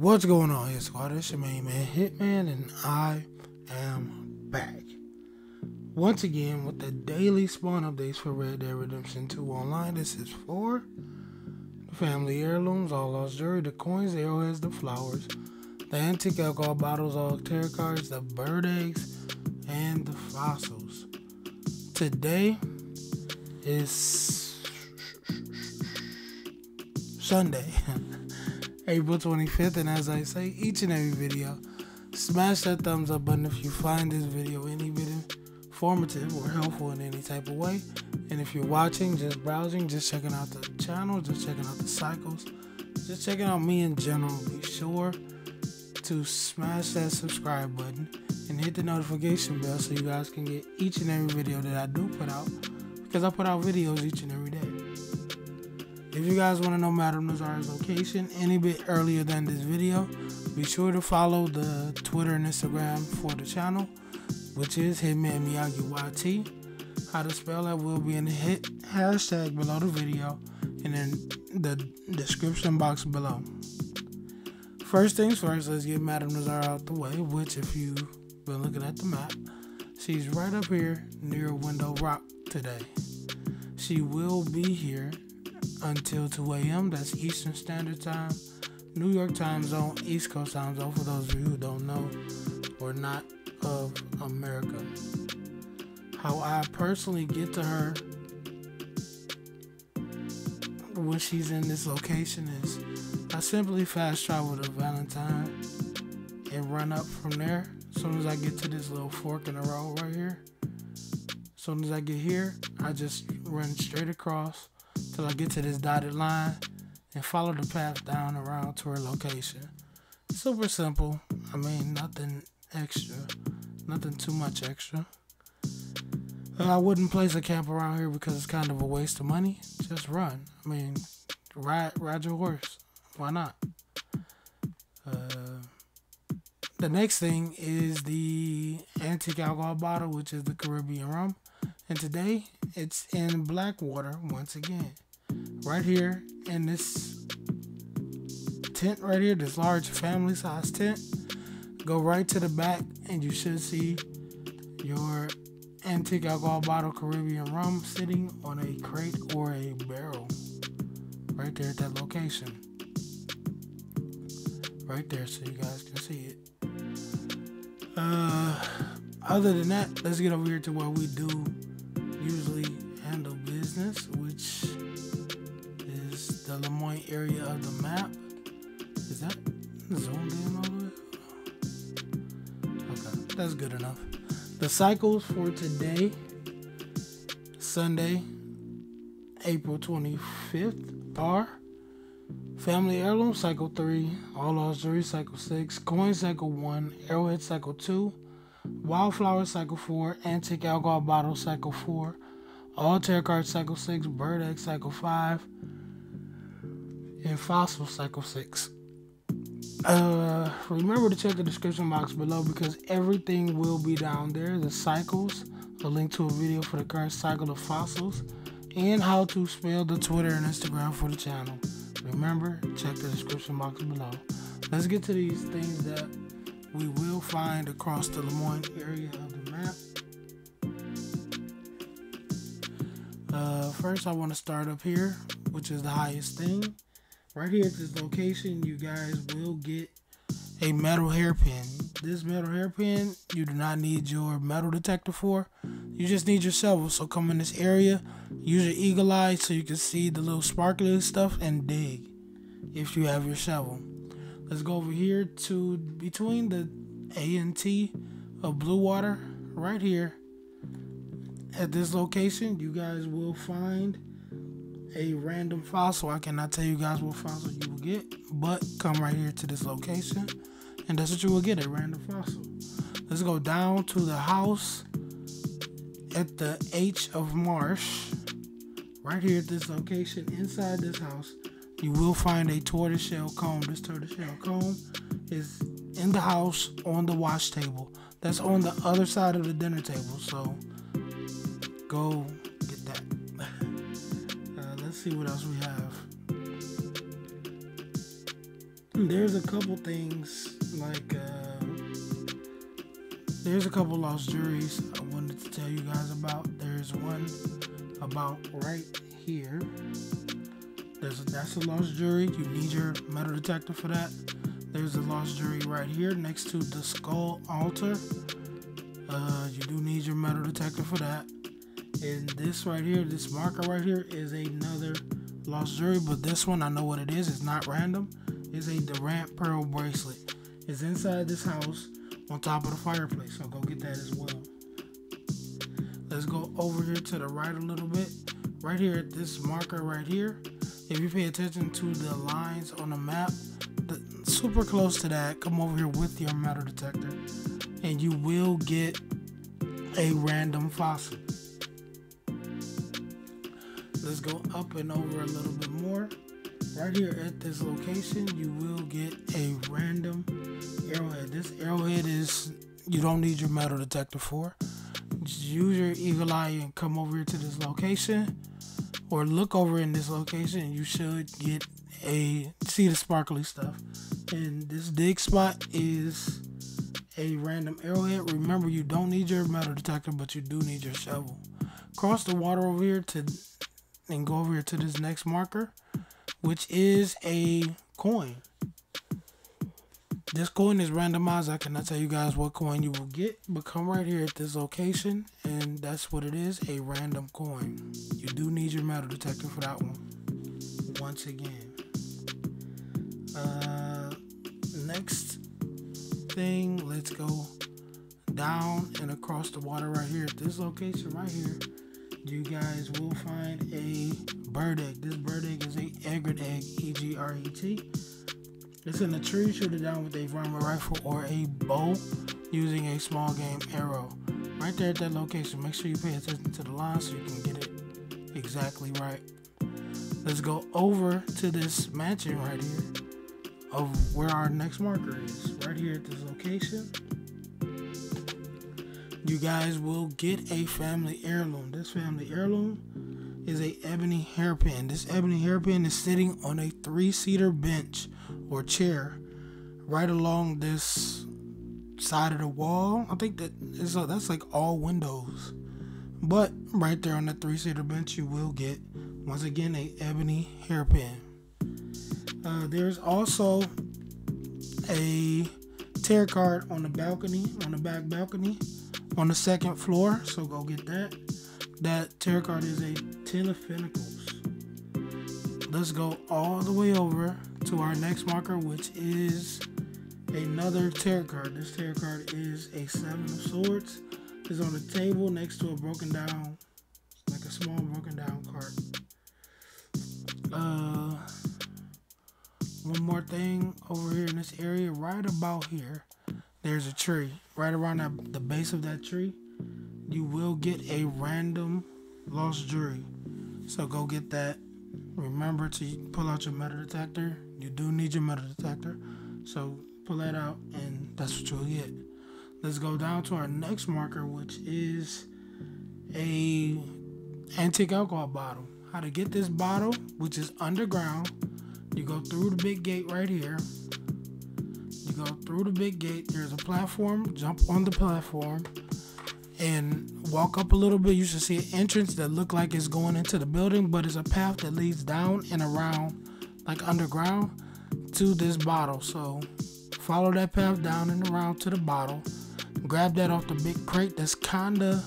What's going on here, squad? It's your main man, Hitman, and I am back. Once again with the daily spawn updates for Red Dead Redemption 2 Online. This is for the family heirlooms, all lost jewelry, the coins, the arrowheads, the flowers, the antique alcohol bottles, all tarot cards, the bird eggs, and the fossils. Today is Sunday. April 25th. And as I say each and every video, smash that thumbs up button if you find this video any bit informative or helpful in any type of way. And if you're watching, just browsing, just checking out the channel, just checking out the cycles, just checking out me in general, be sure to smash that subscribe button and hit the notification bell so you guys can get each and every video that I do put out because I put out videos each and every day. If you guys want to know Madame Nazar's location any bit earlier than this video, be sure to follow the Twitter and Instagram for the channel, which is Hitman Miyagii YT. How to spell that will be in the hit hashtag below the video and in the description box below. First things first, let's get Madame Nazar out the way, which if you've been looking at the map, she's right up here near Window Rock today. She will be here until 2 a.m. That's Eastern Standard Time, New York time zone, East Coast time zone for those of you who don't know or not of America. How I personally get to her when she's in this location is I simply fast travel to Valentine and run up from there. As soon as I get to this little fork in the road right here, as soon as I get here, I just run straight across till I get to this dotted line and follow the path down around to her location. Super simple. I mean, nothing extra, nothing too much extra. I wouldn't place a camp around here because it's kind of a waste of money. Just run. I mean, ride ride your horse. Why not? Uh, the next thing is the antique alcohol bottle, which is the Caribbean rum. And today it's in Blackwater once again. Right here in this tent right here, this large family size tent. Go right to the back and you should see your antique alcohol bottle Caribbean rum sitting on a crate or a barrel. Right there at that location. Right there so you guys can see it. Uh other than that, let's get over here to where we do usually handle business, which the Lemoyne area of the map. Is that zoomed in all the way? Okay, that's good enough. The cycles for today, Sunday, April 25th, are Family Heirloom Cycle 3, All Lost Cycle 6, Coin Cycle 1, Arrowhead Cycle 2, Wildflower Cycle 4, Antique Alcohol Bottle Cycle 4, All Tarot Card Cycle 6, Bird Egg Cycle 5, and Fossil Cycle 6. Uh, remember to check the description box below because everything will be down there. The cycles, a link to a video for the current cycle of fossils, and how to spell the Twitter and Instagram for the channel. Remember, check the description box below. Let's get to these things that we will find across the Lemoyne area of the map. Uh, first, I want to start up here, which is the highest thing. Right here at this location, you guys will get a metal hairpin. This metal hairpin, you do not need your metal detector for. You just need your shovel. So come in this area, use your eagle eye so you can see the little sparkly stuff and dig if you have your shovel. Let's go over here to between the A and T of Bluewater, right here. At this location, you guys will find a random fossil. I cannot tell you guys what fossil you will get, but come right here to this location, and that's what you will get, a random fossil. Let's go down to the house at the H of Marsh. Right here at this location, inside this house, you will find a tortoiseshell comb. This tortoiseshell comb is in the house on the wash table. That's on the other side of the dinner table. So go see what else we have. there's a couple things like uh, there's a couple lost juries I wanted to tell you guys about. There's one about right here. There's a, that's a lost jury. You need your metal detector for that. There's a lost jury right here next to the skull altar. Uh, you do need your metal detector for that. And this right here, this marker right here, is another lost jury, but this one I know what it is. It's not random. It's a Durant Pearl bracelet. It's inside this house on top of the fireplace. So go get that as well. Let's go over here to the right a little bit. Right here at this marker right here. If you pay attention to the lines on the map, the, super close to that, come over here with your metal detector and you will get a random fossil. Let's go up and over a little bit more. Right here at this location, you will get a random arrowhead. This arrowhead is you don't need your metal detector for. Just use your eagle eye and come over here to this location or look over in this location you should get a see the sparkly stuff. And this dig spot is a random arrowhead. Remember you don't need your metal detector but you do need your shovel. Cross the water over here to and go over here to this next marker, which is a coin. This coin is randomized. I cannot tell you guys what coin you will get, but come right here at this location, and that's what it is a random coin. You do need your metal detector for that one. Once again. Uh, next thing, let's go down and across the water right here at this location right here you guys will find a bird egg. This bird egg is a egret egg, E-G-R-E-T. It's in a tree. Shoot it down with a varmint rifle or a bow using a small game arrow. Right there at that location. Make sure you pay attention to the line so you can get it exactly right. Let's go over to this mansion right here of where our next marker is. Right here at this location you guys will get a family heirloom. This family heirloom is a ebony hairpin. This ebony hairpin is sitting on a three-seater bench or chair right along this side of the wall. I think that is a, that's like all windows. But right there on the three-seater bench, you will get once again a ebony hairpin. Uh, there's also a tarot card on the balcony, on the back balcony on the second floor. So go get that. That tarot card is a Ten of Pentacles. Let's go all the way over to our next marker, which is another tarot card. This tarot card is a Seven of Swords. It's on the table next to a broken down, like a small broken down card. Uh, one more thing over here in this area, right about here there's a tree right around that, the base of that tree you will get a random lost jury. So go get that. Remember to pull out your metal detector. You do need your metal detector. So pull that out and that's what you'll get. Let's go down to our next marker which is a antique alcohol bottle. How to get this bottle which is underground. You go through the big gate right here go through the big gate. There's a platform. Jump on the platform and walk up a little bit. You should see an entrance that look like it's going into the building, but it's a path that leads down and around, like underground, to this bottle. So follow that path down and around to the bottle. Grab that off the big crate that's kinda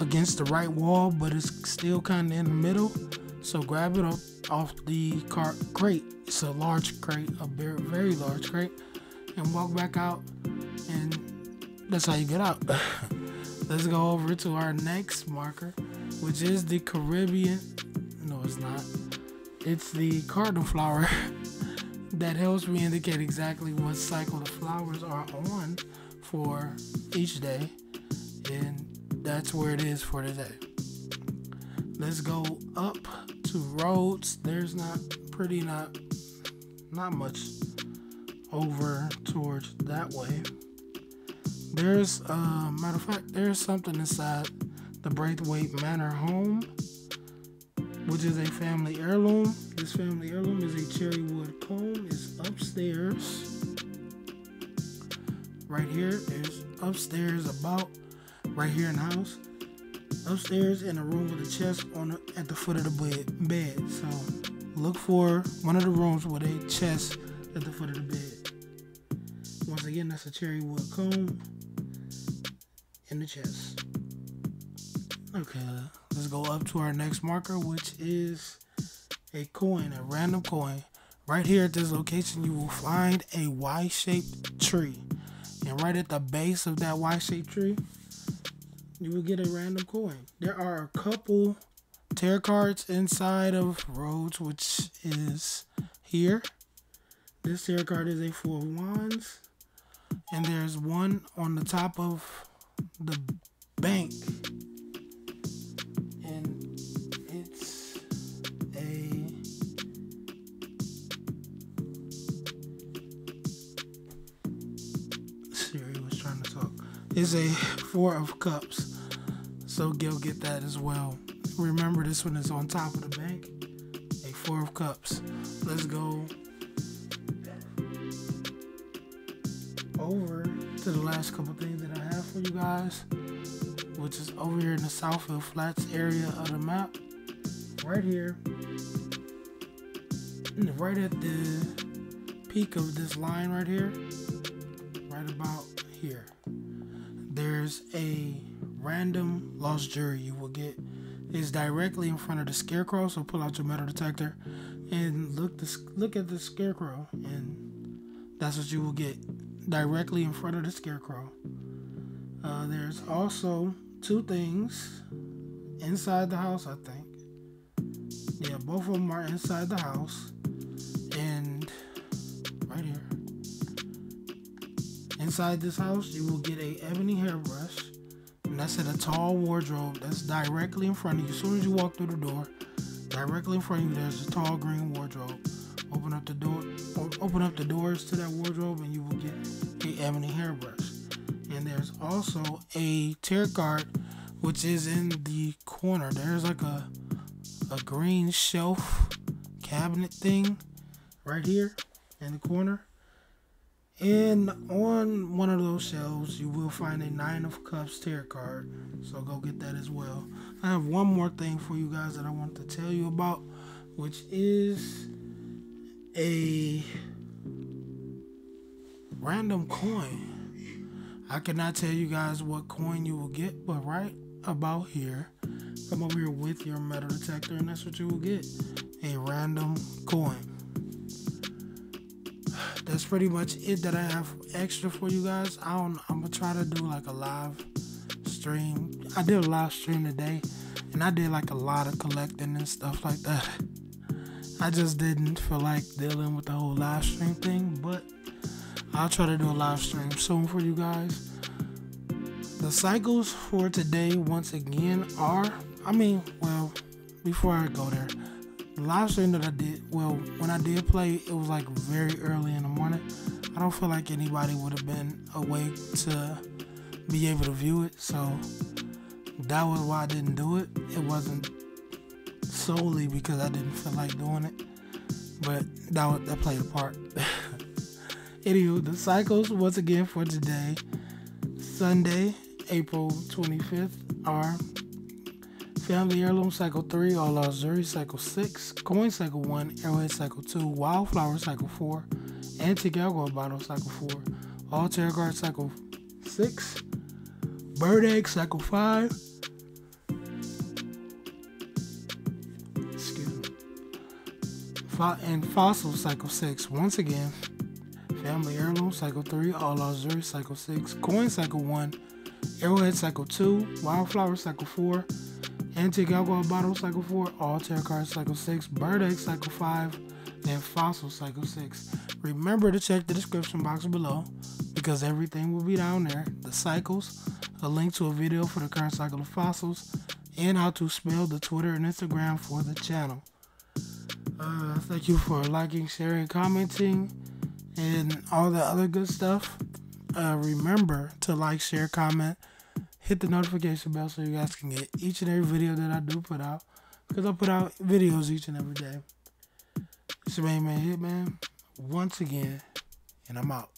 against the right wall, but it's still kinda in the middle. So grab it off, off the crate. It's a large crate, a very, very large crate and walk back out, and that's how you get out. Let's go over to our next marker, which is the Caribbean. No, it's not. It's the cardinal flower that helps me indicate exactly what cycle the flowers are on for each day, and that's where it is for today. Let's go up to Rhodes. There's not pretty not not much over towards that way. There's, uh, matter of fact, there's something inside the Braithwaite Manor home. which is a family heirloom. This family heirloom is a cherry wood comb. It's upstairs. Right here, there's upstairs about right here in the house. Upstairs in a room with a chest on the, at the foot of the bed. Bed. So look for one of the rooms with a chest at the foot of the bed. Again, that's a cherry wood comb in the chest. Okay, let's go up to our next marker, which is a coin, a random coin. Right here at this location, you will find a Y-shaped tree. And right at the base of that Y-shaped tree, you will get a random coin. There are a couple tarot cards inside of Rhodes, which is here. This tarot card is a Four of Wands. And there's one on the top of the bank is a Four of Cups. So go get that as well. Remember, this one is on top of the bank. A Four of Cups. Let's go to the last couple things that I have for you guys, which is over here in the Southfield Flats area of the map. Right here, right at the peak of this line right here, right about here there's a random lost jewelry you will get is directly in front of the scarecrow. So pull out your metal detector and look this look at the scarecrow, and that's what you will get directly in front of the scarecrow. Uh, there's also two things inside the house, I think. Yeah, both of them are inside the house, and right here. Inside this house, you will get a ebony hairbrush, and that's in a tall wardrobe that's directly in front of you. As soon as you walk through the door, directly in front of you, there's a tall green wardrobe. Open up the door, open up the doors to that wardrobe, and you will get a ebony hairbrush. And there's also a tear card, which is in the corner. There's like a a green shelf cabinet thing right here in the corner and on one of those shelves, you will find a Nine of Cups tarot card. So go get that as well. I have one more thing for you guys that I want to tell you about, which is a random coin. I cannot tell you guys what coin you will get, but right about here, come over here with your metal detector, and that's what you will get a random coin that's pretty much it that I have extra for you guys. I don't. I'm gonna try to do like a live stream. I did a live stream today, and I did like a lot of collecting and stuff like that. I just didn't feel like dealing with the whole live stream thing, but I'll try to do a live stream soon for you guys. The cycles for today, once again, are I mean, well, before I go there, the live stream that I did, well, when I did play, it was like very early in the morning. I don't feel like anybody would have been awake to be able to view it, so that was why I didn't do it. It wasn't solely because I didn't feel like doing it, but that was, that played a part. Anywho, the cycles once again for today, Sunday, April 25th, are Family Heirloom Cycle 3, All Lost Jewelry Cycle 6, Coin Cycle 1, Arrowhead Cycle 2, Wildflower Cycle 4, Antique Alcohol Bottle Cycle 4, All Tarot Card Cycle 6, Bird Egg Cycle 5, and Fossil Cycle 6. Once again, Family Heirloom Cycle 3, All Lost Jewelry Cycle 6, Coin Cycle 1, Arrowhead Cycle 2, Wildflower Cycle 4, Antique Alcohol Bottle Cycle 4, All Tarot Cards Cycle 6, Bird Egg Cycle 5, and Fossil Cycle 6. Remember to check the description box below because everything will be down there. The cycles, a link to a video for the current cycle of fossils, and how to spell the Twitter and Instagram for the channel. Uh, thank you for liking, sharing, commenting, and all the other good stuff. Uh, remember to like, share, comment hit the notification bell so you guys can get each and every video that I do put out. Because I put out videos each and every day. It's your main man Hitman once again, and I'm out.